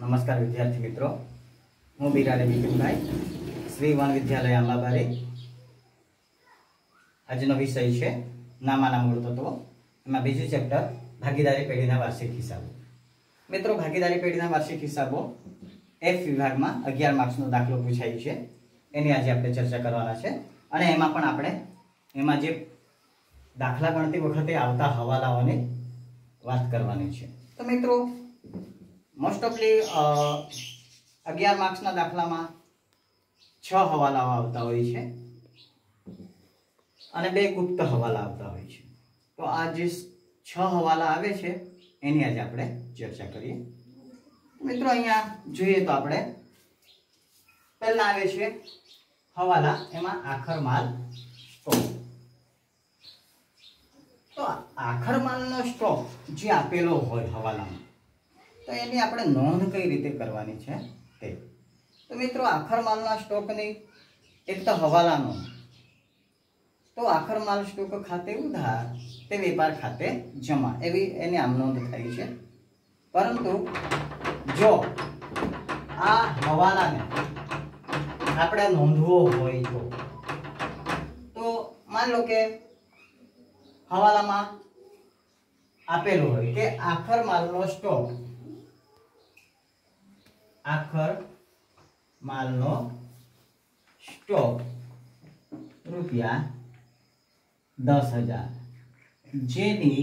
નમસ્કાર વિદ્યાર્થી મિત્રો. હું બિરાડે બિપિનભાઈ, શ્રી વન વિદ્યાલય આંબાબારી આજનો વિષય છે નામાના મૂળ તત્વો. એમાં બીજું ચેપ્ટર ભાગીદારી પેઢીના વાર્ષિક હિસાબો. મિત્રો, ભાગીદારી પેઢીના વાર્ષિક હિસાબો એફ વિભાગમાં અગિયાર માર્ક્સનો દાખલો પૂછાય છે. એની આજે આપણે ચર્ચા કરવાના છે. અને એમાં પણ આપણે, એમાં જે દાખલા ગણતી વખતે આવતા હવાલાઓની વાત કરવાની છે. તો મિત્રો મોસ્ટ ઓફલી અગિયાર માર્ક્સના દાખલામાં છ હવાલાઓ આવતા હોય છે અને બે ગુપ્ત હવાલા આવતા હોય છે. તો આ જે છ હવાલા આવે છે, એની આજે આપણે ચર્ચા કરીએ. મિત્રો અહીંયા જોઈએ તો આપણે પહેલા આવે છે હવાલા, એમાં આખર માલ સ્ટોક. તો આખર માલનો સ્ટોક જે આપેલો હોય હવાલામાં તો એની આપણે નોંધ કઈ રીતે કરવાની છે તે? તો મિત્રો, આખર માલના સ્ટોકની એક તો હવાલાનો. તો આખર માલ સ્ટોક ખાતે ઉધાર, તે વેપાર ખાતે જમા. એવી એની આમ નોંધ થાય છે. પરંતુ જો આ હવાલાને આપણે નોંધવો હોય તો? તો માન લો કે હવાલામાં આપેલું હોય કે આખર માલનો સ્ટોક આખર માલનો સ્ટોક રૂપિયા દસ હજાર. જેની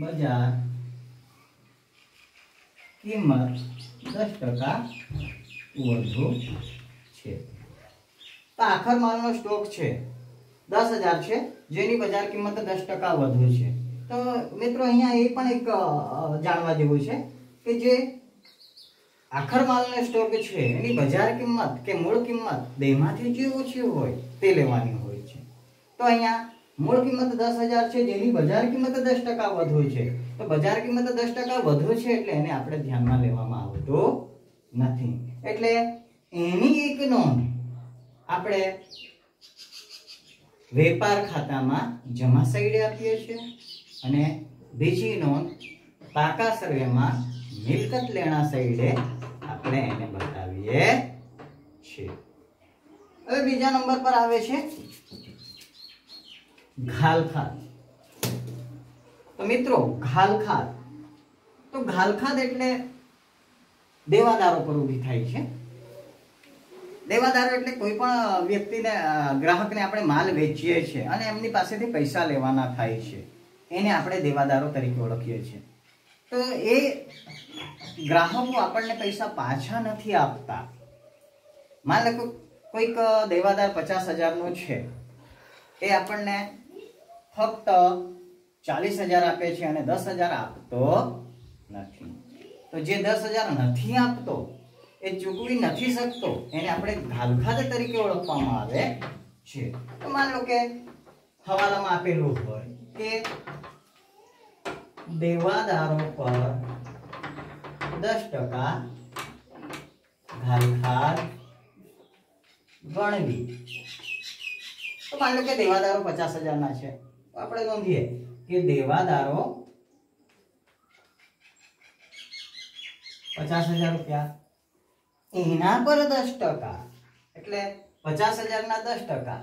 બજાર કિંમત દસ ટકા વધુ છે. તો આખર માલનો સ્ટોક છે દસ હજાર છે, જેની બજાર કિંમત દસ ટકા વધુ છે. તો મિત્રો, અહીંયા એ પણ એક જાણવા જેવું છે કે જે આખર માલનો સ્ટોક છે, એની બજાર કિંમત કે મૂળ કિંમત બેમાંથી જે ઓછી હોય તે લેવાની હોય છે. તો અહીંયા મૂળ કિંમત દસ હજાર છે, જેની બજાર કિંમત દસ ટકા વધુ છે. તો બજાર કિંમત દસ ટકા વધુ છે એટલે એને આપણે ધ્યાનમાં લેવામાં આવતું નથી. એટલે એની એક નોંધ આપણે વેપાર ખાતામાં જમા સાઈડે આપીએ છીએ અને બીજી નોંધ પાકા સર્વેમાં મિલકત લેણા સાઈડે આપણે એને બતાવીએ છીએ. હવે બીજા નંબર પર આવે છે ઘાલખાત તો મિત્રો ઘાલખાત તો ઘાલખાત એટલે દેવાદારો પર ઊભી થાય છે. દેવાદારો એટલે કોઈ પણ વ્યક્તિને ગ્રાહકને આપણે માલ વેચીએ છીએ અને એમની પાસેથી પૈસા લેવાના થાય છે. એને આપણે દેવાદારો તરીકે ઓળખીએ છીએ. તો એ ગ્રાહકો આપણને પૈસા પાછા નથી આપતા. માન લો કોઈક દેવાદાર પચાસ હજારનો છે, એ આપણને ફક્ત ચાલીસ હજાર આપે છે અને દસ હજાર આપતો નથી. તો જે દસ હજાર નથી આપતો, એ ચૂકવી નથી શકતો, એને આપણે ઘાલખાત તરીકે ઓળખવામાં આવે છે. તો માન લો કે હવાલામાં આપેલું હોય કે દેવાદારો પર દસ ટકા ઘાલખાત ગણવી. તો માની લો કે દેવાદારો પચાસ હજારના છે. આપણે નોંધીએ કે દેવાદારો પચાસ હજાર રૂપિયા. એના પર દસ ટકા. એટલે પચાસ હજારના દસ ટકા.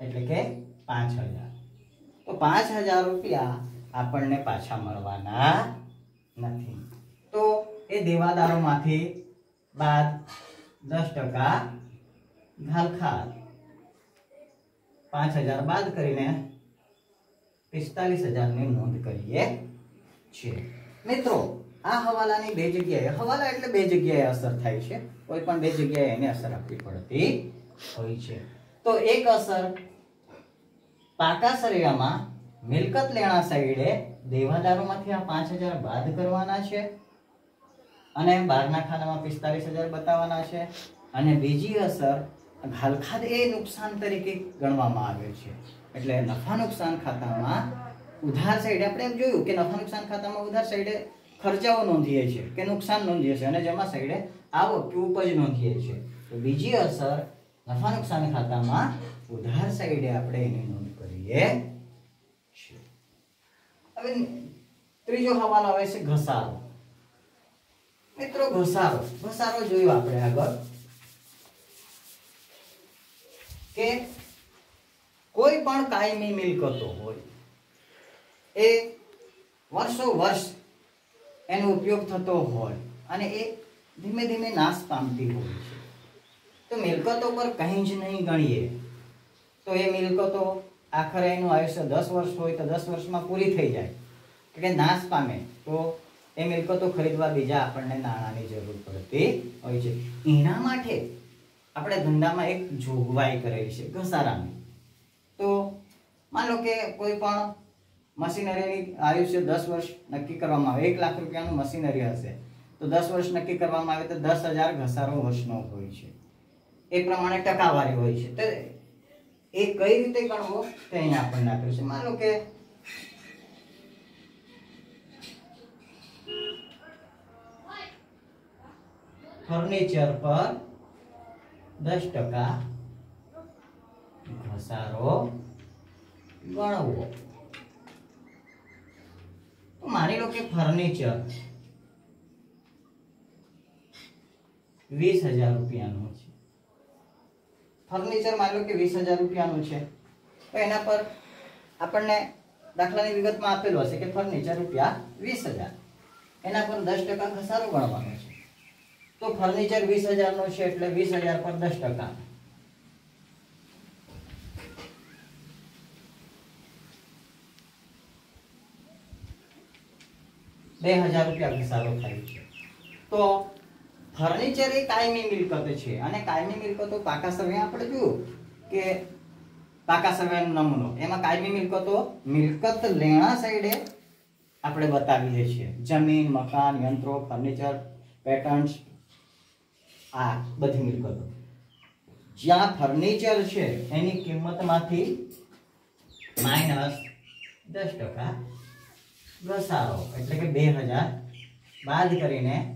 એટલે કે પાંચ હજાર. તો પાંચ હજાર રૂપિયા આપણને પાછા મળવાના નથી. તો એ દેવાદારોમાંથી બાદ દસ ટકા ઘાલખાલ પાંચ હજાર બાદ કરીને પિસ્તાલીસ હજારની નોંધ કરીએ છીએ. મિત્રો, આ હવાલાની બે જગ્યાએ, હવાલા એટલે બે જગ્યાએ અસર થાય છે. કોઈ પણ બે જગ્યાએ એને અસર આપવી પડતી હોય છે. તો એક અસર પાકા સરેરામાં મિલકત લેણા સાઈડે દેવાદારોમાંથી આ પાંચ હજાર બાદ કરવાના છે અને બહારના ખાનામાં પિસ્તાલીસ હજાર બતાવવાના છે અને બીજી અસર ઘાલખાદ એ નુકસાન તરીકે ગણવામાં આવે છે. એટલે નફા નુકસાન ખાતામાં ઉધાર સાઈડે આપણે એમ જોયું કે નફા નુકસાન ખાતામાં ઉધાર સાઈડે ખર્ચાઓ નોંધીએ છીએ કે નુકસાન નોંધીએ છીએ અને જમા સાઈડે આવક કે ઉપજ નોંધીએ છીએ તો બીજી અસર નફા નુકસાન ખાતામાં ઉધાર સાઈડે આપણે એની નોંધ કરીએ હવે ત્રીજો હવાલો આવે છે ઘસારો. મિત્રો, ઘસારો. ઘસારો જોયું આપણે આગળ. કે કોઈ પણ કાયમી મિલકતો હોય, એ વર્ષો વર્ષ એનો ઉપયોગ થતો હોય અને એ ધીમે ધીમે નાશ પામતી હોય છે. તો મિલકતો પર કંઈ જ નહીં ગણીએ, તો એ મિલકતો આખરે એનું આયુષ્ય દસ વર્ષ હોય તો દસ વર્ષમાં પૂરી થઈ જાય. એટલે નાશ પામે. તો એ મિલકતો ખરીદવા બીજા આપણને નાણાંની જરૂર પડતી હોય છે. એના માટે આપણે ધંધામાં એક જોગવાઈ કરેલી છે ઘસારાની. તો માન લો કે કોઈ પણ મશીનરીની આયુષ્ય દસ વર્ષ નક્કી કરવામાં આવે, એક લાખ રૂપિયાનું મશીનરી હશે, તો દસ વર્ષ નક્કી કરવામાં આવે તો દસ હજાર ઘસારો વર્ષનો હોય છે. એ પ્રમાણે ટકાવારી હોય છે. તો એ કઈ રીતે ગણવો તે અહીંયા આપણને આપ્યું છે. માનો કે ફર્નિચર પર દસ ટકા ઘસારો ગણવો. માની લો કે ફર્નિચર વીસ હજાર રૂપિયાનું છે. ફર્નિચર માની લો કે વીસ હજાર રૂપિયાનું છે. તો એના પર આપણને દાખલાની વિગતમાં આપેલું હશે કે ફર્નિચર રૂપિયા વીસ હજાર. એના પર દસ ટકા ઘસારો ગણવાનો છે. તો ફર્નિચર વીસ હજારનું છે એટલે વીસ હજાર પર દસ ટકા. બે હજાર રૂપિયા ઘસારો થાય છે. તો ફર્નિચર એ કાયમી મિલકત છે. અને કાયમી મિલકતો પાકા સર્વે આપણે જોયું કે પાકા સર્વેનો નમૂનો. એમાં કાયમી મિલકતો મિલકત લેણા સાઈડે આપણે બતાવીએ છીએ. જમીન, મકાન, યંત્રો ફર્નિચર પેટર્ન્સ આ બધી મિલકતો. જ્યાં ફર્નિચર છે, એની કિંમતમાંથી માઇનસ દસ ટકા ઘસારો, એટલે કે બે હજાર બાદ કરીને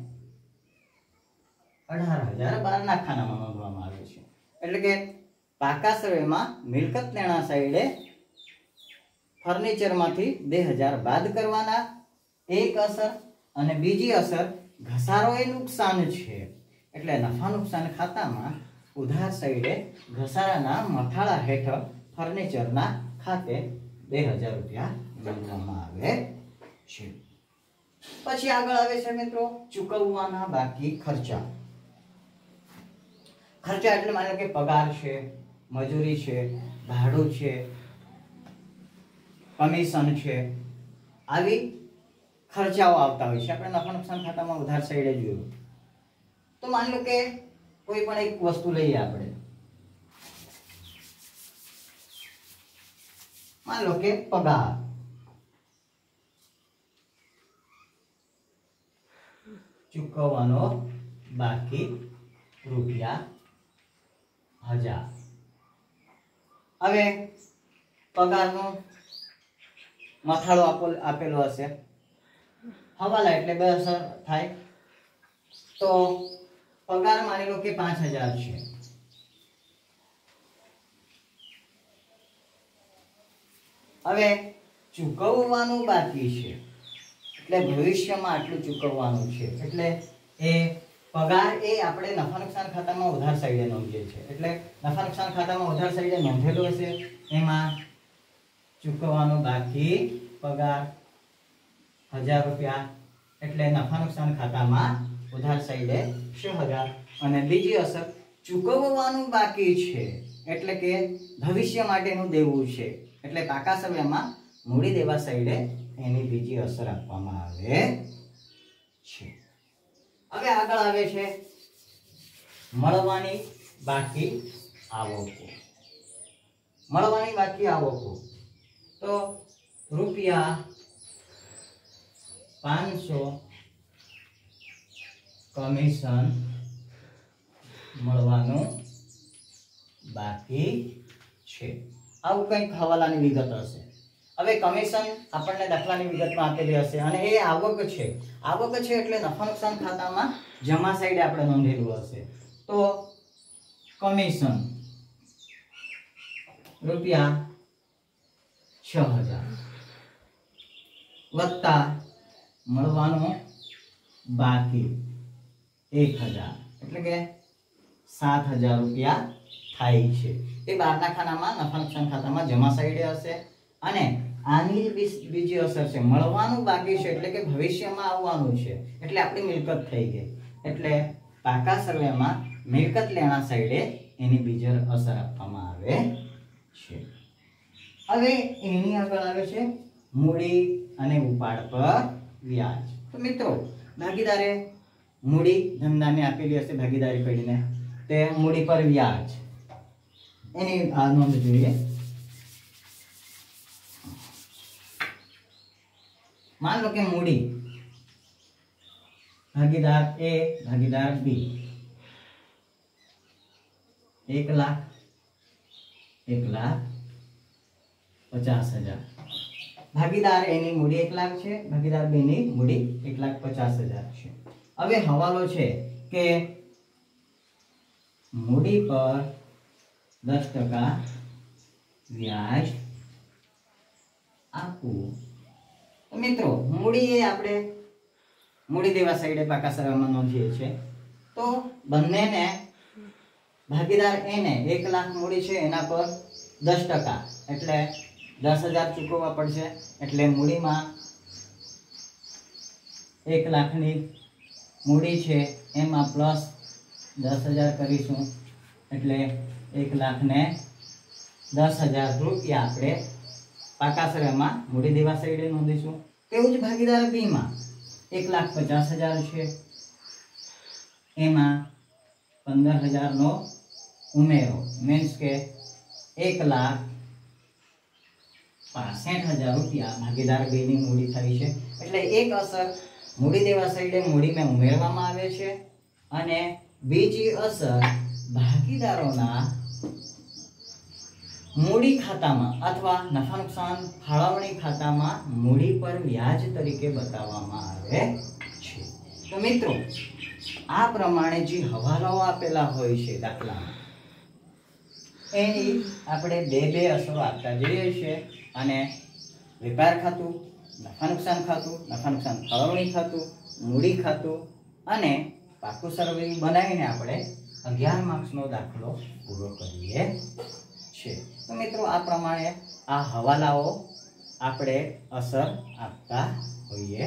અઢાર હજાર બારના ખાનામાં નોંધવામાં આવે છે. એટલે કે પાકા સર્વેમાં મિલકત લેણા સાઈડે ફર્નિચરમાંથી બે હજાર બાદ કરવાના. એક અસર અને બીજી અસર ઘસારો એ નુકસાન છે. એટલે નફા નુકસાન ખાતામાં ઉધાર સાઈડે ઘસારાના મથાળા હેઠળ ફર્નિચરના ખાતે બે હજાર રૂપિયા ગણવામાં આવે છે. પછી આગળ આવે છે મિત્રો ચૂકવવાના બાકી ખર્ચા. ખર્ચા એટલે માનો કે પગાર છે, મજૂરી છે, ભાડું છે કમિશન છે, આવી ખર્ચાઓ આવતા હોય છે. આપણે નફા નુકસાન ખાતામાં ઉધાર સાઈડે જોયું. તો માની લો કે કોઈ પણ એક વસ્તુ લઈએ આપણે. માન લો કે પગાર. ચૂકવવાનો બાકી રૂપિયા હજાર. હવે પગારનું મથાળો આપો, આપેલો હશે. હવાલા એટલે બે અસર થાય. તો પગાર માની લો કે પાંચ હજાર છે. હવે ચૂકવવાનું બાકી છે. એટલે ભવિષ્યમાં આટલું ચૂકવવાનું છે. એટલે એ પગાર એ આપણે નફા નુકસાન ખાતામાં ઉધાર સાઈડે નોંધીએ છીએ. એટલે નફા નુકસાન ખાતામાં ઉધાર સાઈડે નોંધેલું હશે, એમાં ચૂકવવાનું બાકી પગાર હજાર રૂપિયા એટલે નફા નુકસાન ખાતામાં ઉધાર સાઈડે છ હજાર. અને બીજી અસર ચૂકવવાનું બાકી છે, એટલે કે ભવિષ્ય માટેનું દેવું છે. એટલે પાકા સમયમાં મૂડી દેવા સાઈડે એની બીજી અસર આપવામાં આવે છે. હવે આગળ આવે છે. મળવાની બાકી આવકો. મળવાની બાકી આવકો. તો રૂપિયા પાંચસો કમિશન મળવાનું બાકી છે. આવું કંઈક હવાલાની વિગત હશે. હવે કમિશન આપણને દાખલાની વિગતમાં આપેલી હશે અને એ આવક છે. આવક છે એટલે નફા નુકસાન ખાતામાં જમા સાઈડે આપણે નોંધેલું હશે. તો કમિશન રૂપિયા છ હજાર વત્તા મળવાનું બાકી એક હજાર. એટલે કે સાત હજાર રૂપિયા થાય છે. એ બહારના ખાનામાં નફા નુકસાન ખાતામાં જમા સાઈડે હશે અને આની બીજી અસર છે. મળવાનું બાકી છે એટલે કે ભવિષ્યમાં આવવાનું છે. એટલે આપણી મિલકત થઈ ગઈ. એટલે પાકા સર્વેમાં મિલકત લેણા સાઈડે એની બીજી અસર આપવામાં આવે છે. હવે એની આગળ આવે છે મૂડી અને ઉપાડ પર વ્યાજ. તો મિત્રો, ભાગીદારે મૂડી ધંધાને આપેલી હશે ભાગીદારી પેઢીને તે મૂડી પર વ્યાજ. એની આ નોંધ જોઈએ. માન લો કે મૂડી. ભાગીદાર એ, ભાગીદાર બી. એક લાખ એક લાખ પચાસ હજાર. ભાગીદાર એની મૂડી એક લાખ છે, ભાગીદાર બી ની મૂડી એક લાખ પચાસ હજાર છે. હવે હવાલો છે કે મૂડી પર દસ ટકા વ્યાજ આપવું મિત્રો મૂડી એ આપણે મૂડી દેવા સાઈડે પાકા સરવામાં નોંધીએ છીએ. તો બંનેને ભાગીદાર એને એક લાખ મૂડી છે, એના પર દસ ટકા. એટલે દસ હજાર ચૂકવવા પડશે, એટલે મૂડીમાં એક લાખની મૂડી છે, એમાં પ્લસ દસ હજાર કરીશું. એટલે એક લાખને દસ હજાર રૂપિયા આપણે પાકા સર્વેમાં મૂડી દેવા સાઈડે નોંધીશું. તેવું જ ભાગીદાર બીમાં એક લાખ પચાસ હજાર છે. એમાં પંદર હજારનો ઉમેરો. મીન્સ કે એક લાખ પાસઠ હજાર રૂપિયા ભાગીદાર બેની મૂડી થઈ છે. એટલે એક અસર મૂડી દેવા સાઈડે મૂડીમાં ઉમેરવામાં આવે છે અને બીજી અસર ભાગીદારોના મૂડી ખાતામાં અથવા નફા નુકસાન, ફાળવણી ખાતામાં મૂડી પર વ્યાજ તરીકે બતાવવામાં આવે છે. તો મિત્રો, આ પ્રમાણે જે હવાલાઓ આપેલા હોય છે દાખલામાં, એની આપણે બે બે અસરો આપતા જઈએ છીએ અને વેપાર ખાતું, નફા નુકસાન ખાતું, નફા નુકસાન ફાળવણી ખાતું, મૂડી ખાતું અને પાકું સર્વે બનાવીને આપણે અગિયાર માર્ક્સનો દાખલો પૂરો કરીએ. છીએ તો મિત્રો આ પ્રમાણે આ હવાલાઓ આપણે અસર આપતા હોઈએ